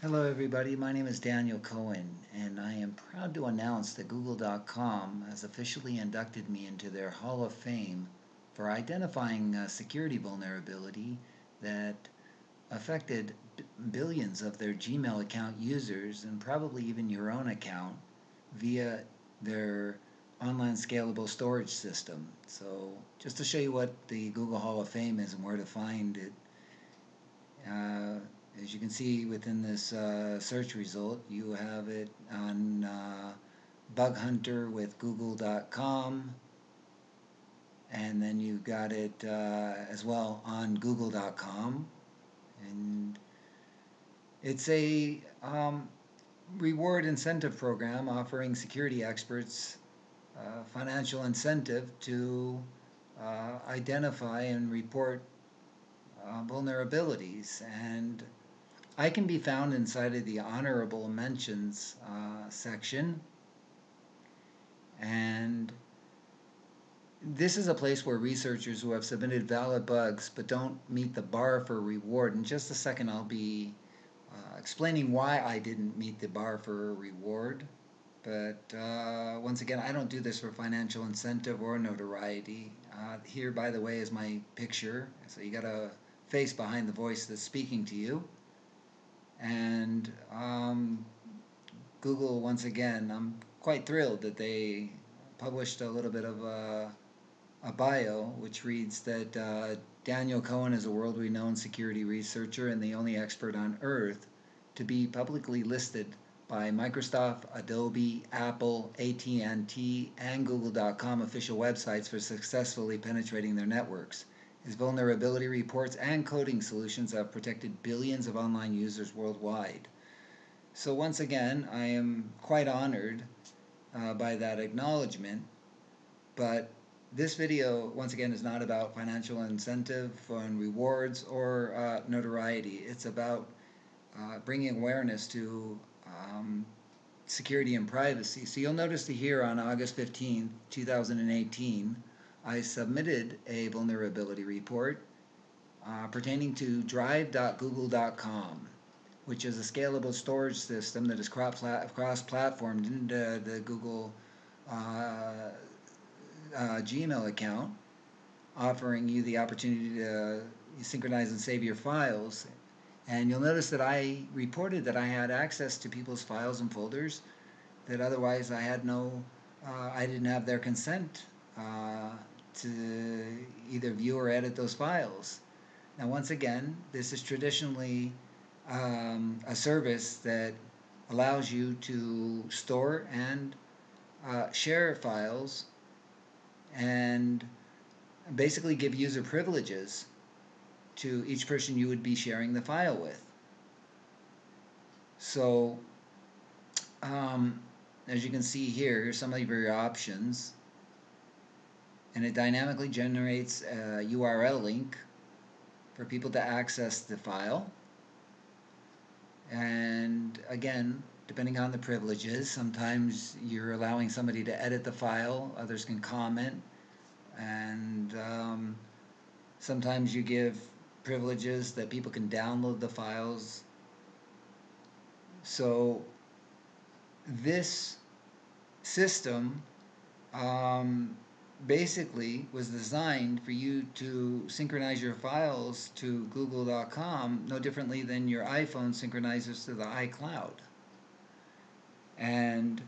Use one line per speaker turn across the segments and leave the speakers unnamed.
Hello everybody, my name is Daniel Cohen and I am proud to announce that Google.com has officially inducted me into their Hall of Fame for identifying a security vulnerability that affected billions of their Gmail account users and probably even your own account via their online scalable storage system. So just to show you what the Google Hall of Fame is and where to find it, uh, as you can see within this uh, search result, you have it on uh, Bug Hunter with Google.com, and then you've got it uh, as well on Google.com, and it's a um, reward incentive program offering security experts uh, financial incentive to uh, identify and report uh, vulnerabilities. And I can be found inside of the honorable mentions uh, section. And this is a place where researchers who have submitted valid bugs but don't meet the bar for reward. In just a second, I'll be uh, explaining why I didn't meet the bar for reward. But uh, once again, I don't do this for financial incentive or notoriety. Uh, here, by the way, is my picture. So you got a face behind the voice that's speaking to you. And um, Google, once again, I'm quite thrilled that they published a little bit of a, a bio, which reads that uh, Daniel Cohen is a world renowned security researcher and the only expert on earth to be publicly listed by Microsoft, Adobe, Apple, AT&T, and Google.com official websites for successfully penetrating their networks. His vulnerability reports and coding solutions have protected billions of online users worldwide. So once again, I am quite honored uh, by that acknowledgement, but this video, once again, is not about financial incentive and rewards or uh, notoriety. It's about uh, bringing awareness to um, security and privacy. So you'll notice here on August 15, 2018, I submitted a vulnerability report uh, pertaining to drive.google.com, which is a scalable storage system that is cross-platformed into the Google uh, uh, Gmail account, offering you the opportunity to synchronize and save your files. And you'll notice that I reported that I had access to people's files and folders that otherwise I had no, uh, I didn't have their consent uh, to either view or edit those files. Now, once again, this is traditionally um, a service that allows you to store and uh, share files and basically give user privileges to each person you would be sharing the file with. So, um, as you can see here, here's some of your options and it dynamically generates a URL link for people to access the file. And again, depending on the privileges, sometimes you're allowing somebody to edit the file, others can comment, and um, sometimes you give privileges that people can download the files. So this system um, basically was designed for you to synchronize your files to google.com no differently than your iphone synchronizes to the icloud. And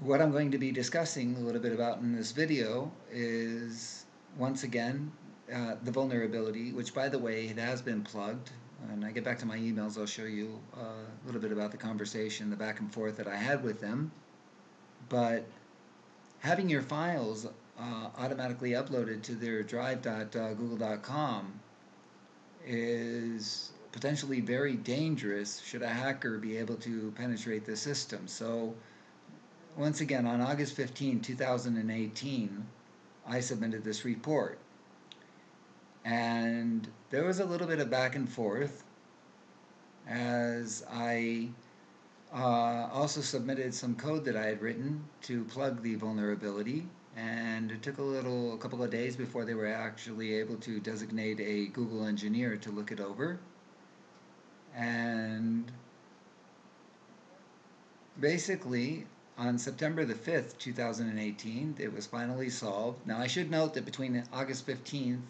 what i'm going to be discussing a little bit about in this video is once again uh, the vulnerability which by the way it has been plugged. And I get back to my emails I'll show you uh, a little bit about the conversation the back and forth that I had with them. But having your files uh, automatically uploaded to their drive.google.com is potentially very dangerous should a hacker be able to penetrate the system. So once again, on August 15, 2018, I submitted this report. And there was a little bit of back and forth as I uh, also submitted some code that I had written to plug the vulnerability and it took a little a couple of days before they were actually able to designate a Google engineer to look it over And basically, on September the 5th, 2018, it was finally solved. Now, I should note that between August 15th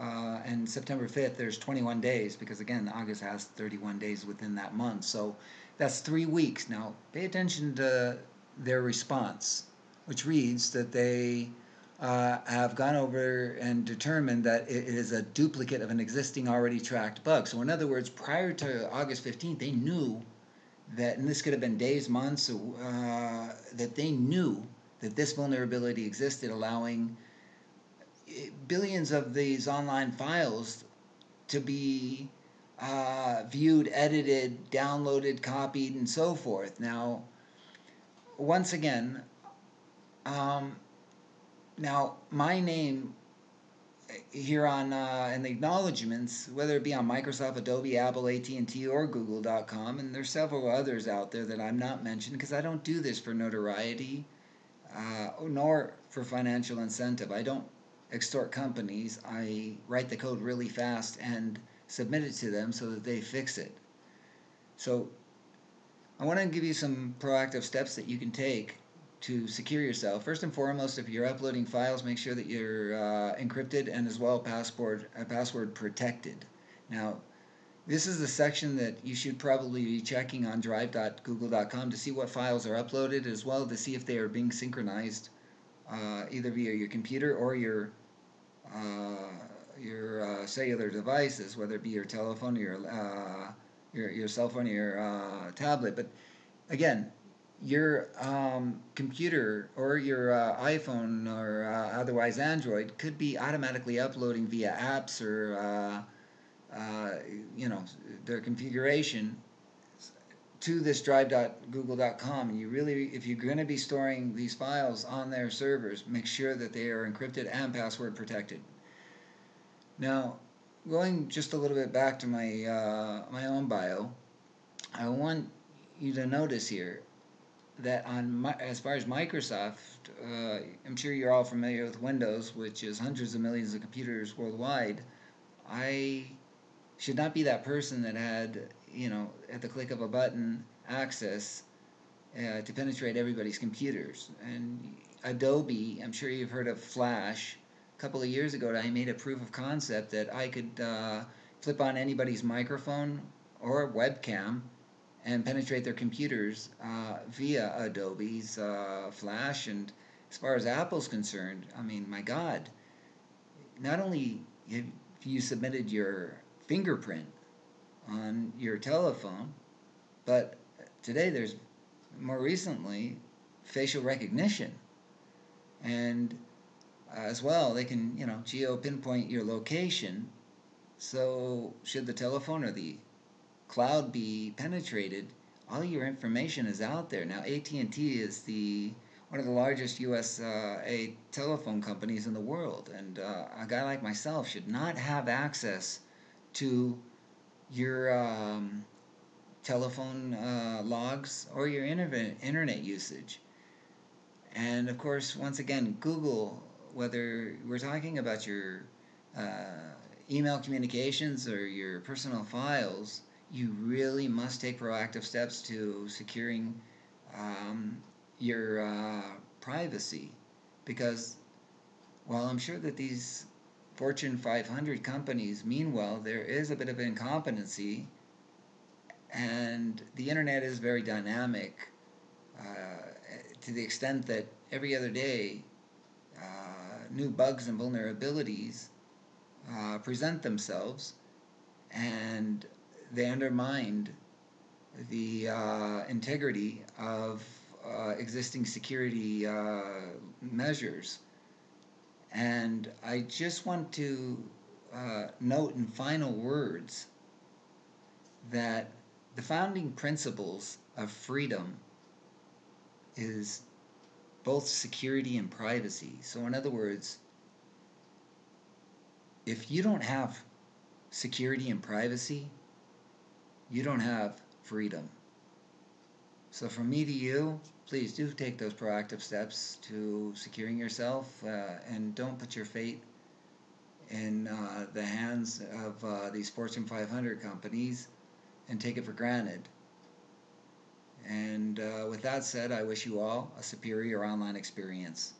uh, and September 5th, there's 21 days because, again, August has 31 days within that month. So that's three weeks. Now, pay attention to their response, which reads that they uh, have gone over and determined that it is a duplicate of an existing already tracked bug. So, in other words, prior to August 15th, they knew that, and this could have been days, months, uh, that they knew that this vulnerability existed, allowing billions of these online files to be uh, viewed, edited, downloaded, copied, and so forth. Now, once again, um, now my name here on uh, in the acknowledgments, whether it be on Microsoft, Adobe, Apple, AT&T, or Google.com, and there's several others out there that I'm not mentioning because I don't do this for notoriety, uh, nor for financial incentive. I don't extort companies. I write the code really fast and submit it to them so that they fix it. So I want to give you some proactive steps that you can take to secure yourself. First and foremost, if you're uploading files, make sure that you're uh, encrypted and as well password, uh, password protected. Now, this is the section that you should probably be checking on drive.google.com to see what files are uploaded as well to see if they are being synchronized uh, either via your computer or your uh, your uh, cellular devices, whether it be your telephone, or your uh, your your cell phone, or your tablet. But again, your um, computer or your uh, iPhone or uh, otherwise Android could be automatically uploading via apps or uh, you know their configuration to this drive.google.com and you really if you're going to be storing these files on their servers make sure that they are encrypted and password protected now, going just a little bit back to my uh, my own bio, I want you to notice here that on my, as far as Microsoft, uh, I'm sure you're all familiar with Windows, which is hundreds of millions of computers worldwide. I should not be that person that had, you know, at the click of a button, access uh, to penetrate everybody's computers. And Adobe, I'm sure you've heard of Flash A couple of years ago, I made a proof of concept that I could uh, flip on anybody's microphone or webcam and penetrate their computers uh, via Adobe's uh, Flash. And as far as Apple's concerned, I mean, my God, not only have you submitted your fingerprint on your telephone, but today there's more recently facial recognition. And as well, they can, you know, geo pinpoint your location. So, should the telephone or the cloud be penetrated, all your information is out there. Now, AT&T is the one of the largest U.S. Uh, telephone companies in the world, and uh, a guy like myself should not have access to your um, telephone uh, logs or your internet internet usage. And of course, once again, Google whether we're talking about your uh, email communications or your personal files, you really must take proactive steps to securing um, your uh, privacy because while I'm sure that these Fortune 500 companies Meanwhile, there is a bit of incompetency and the internet is very dynamic uh, to the extent that every other day new bugs and vulnerabilities uh, present themselves and they undermined the uh, integrity of uh, existing security uh, measures. And I just want to uh, note in final words that the founding principles of freedom is both security and privacy. So, in other words, if you don't have security and privacy, you don't have freedom. So, from me to you, please do take those proactive steps to securing yourself uh, and don't put your fate in uh, the hands of uh, these Fortune 500 companies and take it for granted. And uh, with that said, I wish you all a superior online experience.